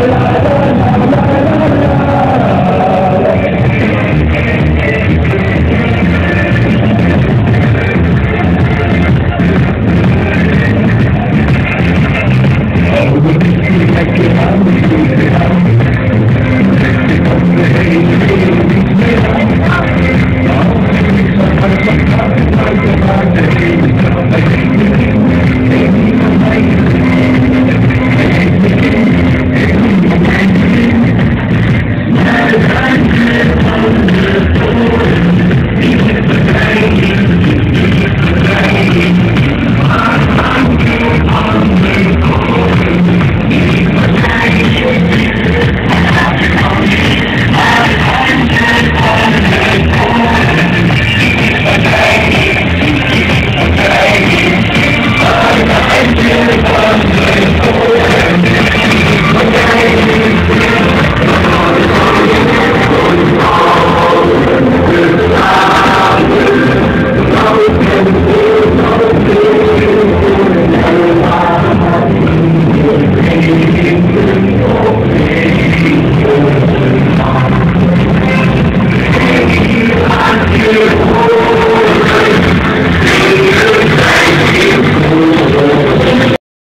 Yeah.